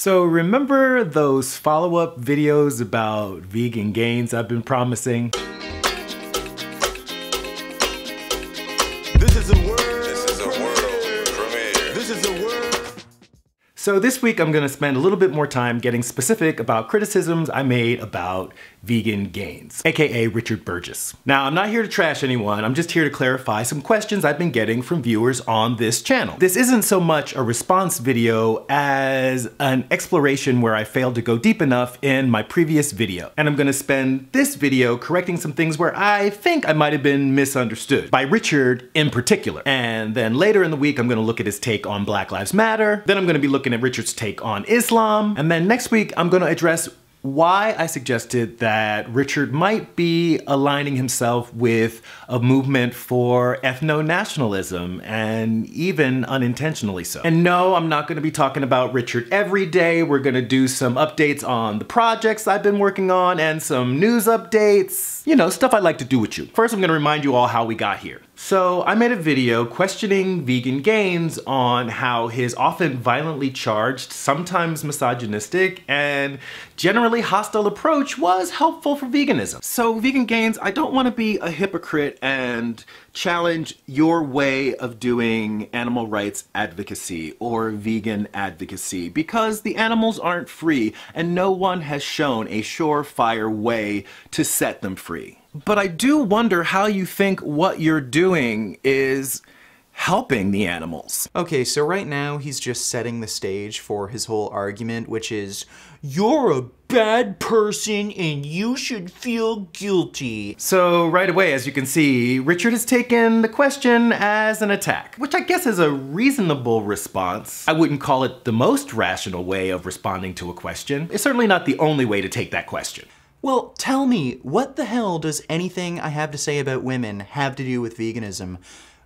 So remember those follow-up videos about vegan gains I've been promising? So this week I'm gonna spend a little bit more time getting specific about criticisms I made about vegan gains, aka Richard Burgess. Now I'm not here to trash anyone, I'm just here to clarify some questions I've been getting from viewers on this channel. This isn't so much a response video as an exploration where I failed to go deep enough in my previous video. And I'm gonna spend this video correcting some things where I think I might have been misunderstood, by Richard in particular. And then later in the week I'm gonna look at his take on Black Lives Matter, then I'm gonna be looking Richard's take on Islam, and then next week I'm gonna address why I suggested that Richard might be aligning himself with a movement for ethno nationalism and even unintentionally so. And no, I'm not going to be talking about Richard every day. We're going to do some updates on the projects I've been working on and some news updates. You know, stuff I'd like to do with you. First, I'm going to remind you all how we got here. So I made a video questioning vegan gains on how his often violently charged, sometimes misogynistic, and generally hostile approach was helpful for veganism. So vegan gains, I don't want to be a hypocrite and challenge your way of doing animal rights advocacy or vegan advocacy because the animals aren't free and no one has shown a surefire way to set them free. But I do wonder how you think what you're doing is helping the animals. Okay, so right now he's just setting the stage for his whole argument, which is, you're a bad person and you should feel guilty. So right away, as you can see, Richard has taken the question as an attack, which I guess is a reasonable response. I wouldn't call it the most rational way of responding to a question. It's certainly not the only way to take that question. Well, tell me, what the hell does anything I have to say about women have to do with veganism?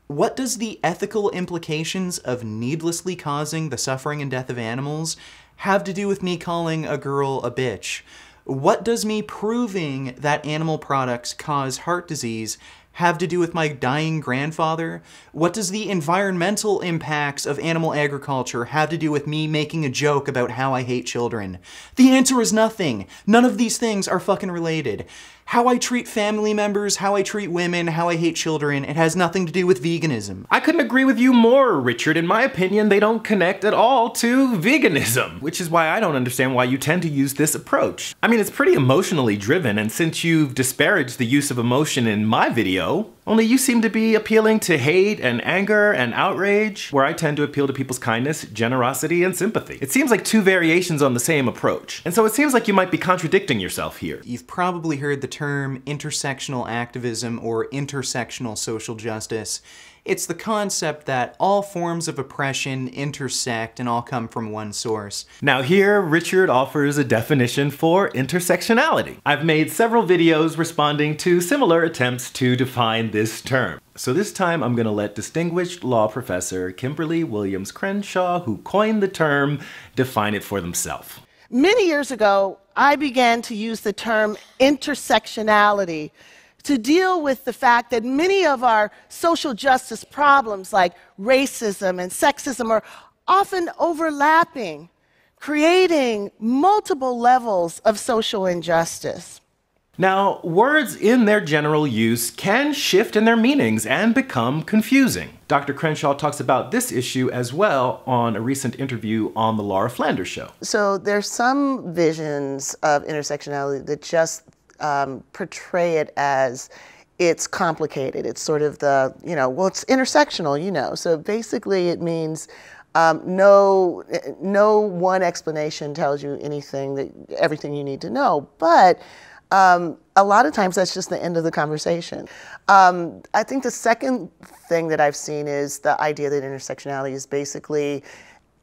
What does the ethical implications of needlessly causing the suffering and death of animals have to do with me calling a girl a bitch? What does me proving that animal products cause heart disease have to do with my dying grandfather? What does the environmental impacts of animal agriculture have to do with me making a joke about how I hate children? The answer is nothing. None of these things are fucking related. How I treat family members, how I treat women, how I hate children, it has nothing to do with veganism. I couldn't agree with you more, Richard. In my opinion, they don't connect at all to veganism, which is why I don't understand why you tend to use this approach. I mean, it's pretty emotionally driven, and since you've disparaged the use of emotion in my video, only you seem to be appealing to hate and anger and outrage, where I tend to appeal to people's kindness, generosity, and sympathy. It seems like two variations on the same approach. And so it seems like you might be contradicting yourself here. You've probably heard the term intersectional activism or intersectional social justice. It's the concept that all forms of oppression intersect and all come from one source. Now here, Richard offers a definition for intersectionality. I've made several videos responding to similar attempts to define this term. So this time I'm gonna let distinguished law professor Kimberle Williams Crenshaw, who coined the term, define it for themselves. Many years ago, I began to use the term intersectionality to deal with the fact that many of our social justice problems, like racism and sexism, are often overlapping, creating multiple levels of social injustice. Now, words in their general use can shift in their meanings and become confusing. Dr. Crenshaw talks about this issue as well on a recent interview on The Laura Flanders Show. So there's some visions of intersectionality that just um, portray it as it's complicated. It's sort of the, you know, well, it's intersectional, you know. So basically it means um, no, no one explanation tells you anything that, everything you need to know. But um, a lot of times that's just the end of the conversation. Um, I think the second thing that I've seen is the idea that intersectionality is basically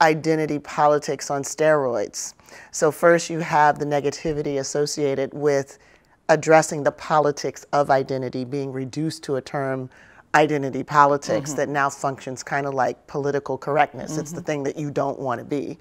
identity politics on steroids. So first you have the negativity associated with addressing the politics of identity being reduced to a term identity politics that now functions kind of like political correctness. It's the thing that you don't want to be.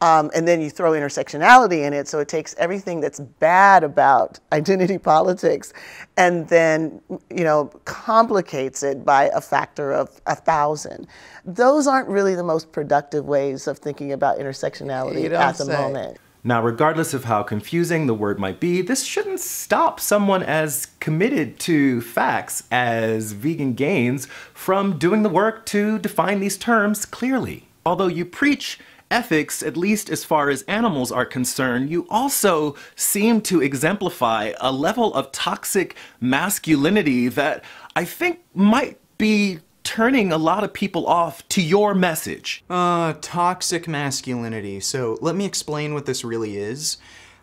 Um, and then you throw intersectionality in it, so it takes everything that's bad about identity politics and then, you know, complicates it by a factor of a thousand. Those aren't really the most productive ways of thinking about intersectionality at the say. moment. Now, regardless of how confusing the word might be, this shouldn't stop someone as committed to facts as Vegan Gains from doing the work to define these terms clearly. Although you preach ethics, at least as far as animals are concerned, you also seem to exemplify a level of toxic masculinity that I think might be turning a lot of people off to your message. Uh, toxic masculinity. So let me explain what this really is.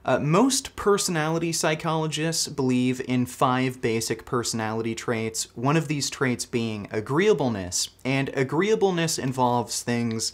Uh, most personality psychologists believe in five basic personality traits, one of these traits being agreeableness. And agreeableness involves things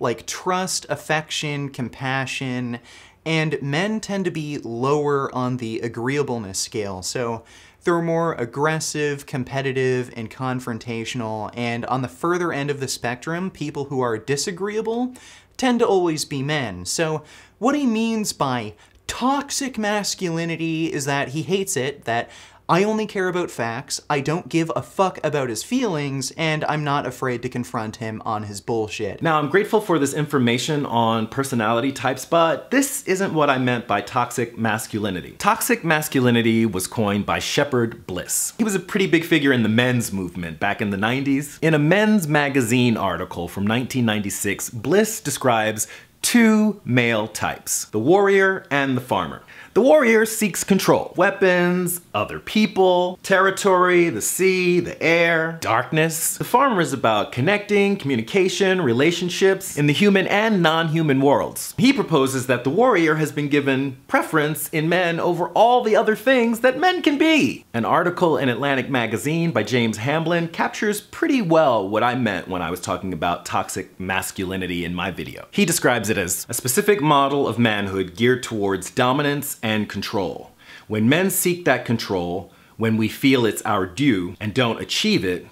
like trust, affection, compassion, and men tend to be lower on the agreeableness scale. So they're more aggressive, competitive, and confrontational, and on the further end of the spectrum, people who are disagreeable tend to always be men. So, what he means by toxic masculinity is that he hates it, that I only care about facts, I don't give a fuck about his feelings, and I'm not afraid to confront him on his bullshit. Now, I'm grateful for this information on personality types, but this isn't what I meant by toxic masculinity. Toxic masculinity was coined by Shepherd Bliss. He was a pretty big figure in the men's movement back in the 90s. In a men's magazine article from 1996, Bliss describes two male types the warrior and the farmer. The warrior seeks control weapons, other people, territory, the sea, the air, darkness. The farmer is about connecting, communication, relationships in the human and non human worlds. He proposes that the warrior has been given preference in men over all the other things that men can be. An article in Atlantic Magazine by James Hamblin captures pretty well what I meant when I was talking about toxic masculinity in my video. He describes it as a specific model of manhood geared towards dominance and control. When men seek that control, when we feel it's our due and don't achieve it,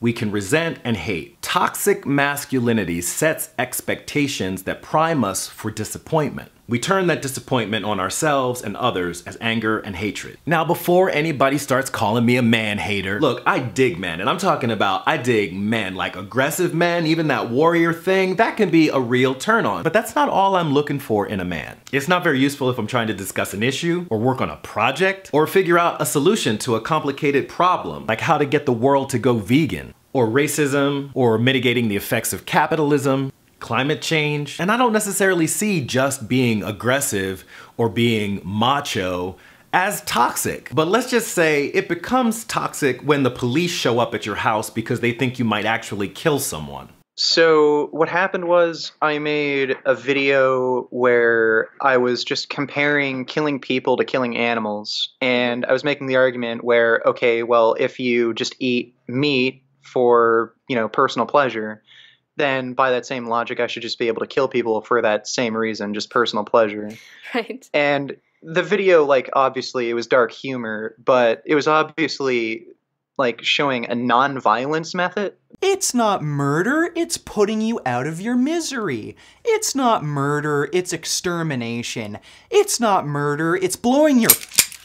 we can resent and hate. Toxic masculinity sets expectations that prime us for disappointment. We turn that disappointment on ourselves and others as anger and hatred. Now, before anybody starts calling me a man hater, look, I dig men, and I'm talking about I dig men, like aggressive men, even that warrior thing, that can be a real turn on. But that's not all I'm looking for in a man. It's not very useful if I'm trying to discuss an issue, or work on a project, or figure out a solution to a complicated problem, like how to get the world to go vegan or racism, or mitigating the effects of capitalism, climate change. And I don't necessarily see just being aggressive or being macho as toxic. But let's just say it becomes toxic when the police show up at your house because they think you might actually kill someone. So what happened was I made a video where I was just comparing killing people to killing animals and I was making the argument where okay, well if you just eat meat for, you know, personal pleasure, then by that same logic I should just be able to kill people for that same reason, just personal pleasure. Right. And the video like obviously it was dark humor, but it was obviously like showing a non-violence method It's not murder, it's putting you out of your misery. It's not murder, it's extermination. It's not murder, it's blowing your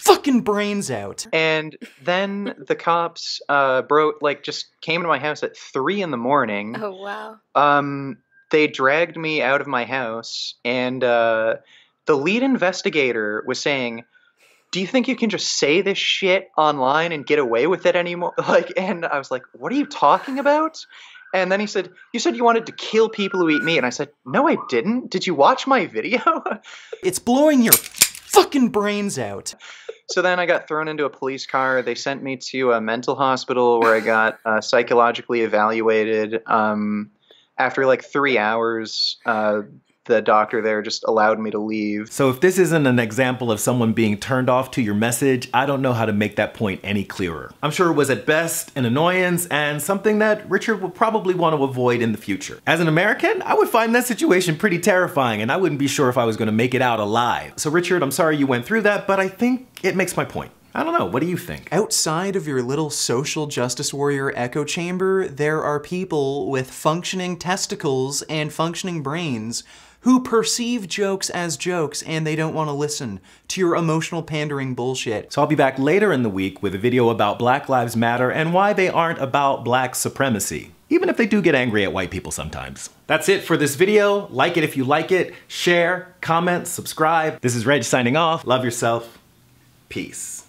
fucking brains out. And then the cops uh, broke, like, just came to my house at three in the morning. Oh wow. Um, they dragged me out of my house, and uh, the lead investigator was saying, "Do you think you can just say this shit online and get away with it anymore?" Like, and I was like, "What are you talking about?" And then he said, "You said you wanted to kill people who eat meat," and I said, "No, I didn't. Did you watch my video?" It's blowing your fucking brains out. So then I got thrown into a police car. They sent me to a mental hospital where I got uh, psychologically evaluated. Um, after like three hours, uh, the doctor there just allowed me to leave. So if this isn't an example of someone being turned off to your message, I don't know how to make that point any clearer. I'm sure it was at best an annoyance and something that Richard will probably want to avoid in the future. As an American, I would find that situation pretty terrifying and I wouldn't be sure if I was going to make it out alive. So Richard, I'm sorry you went through that, but I think it makes my point. I don't know, what do you think? Outside of your little social justice warrior echo chamber, there are people with functioning testicles and functioning brains who perceive jokes as jokes and they don't want to listen to your emotional pandering bullshit. So I'll be back later in the week with a video about Black Lives Matter and why they aren't about black supremacy. Even if they do get angry at white people sometimes. That's it for this video. Like it if you like it. Share, comment, subscribe. This is Reg signing off. Love yourself. Peace.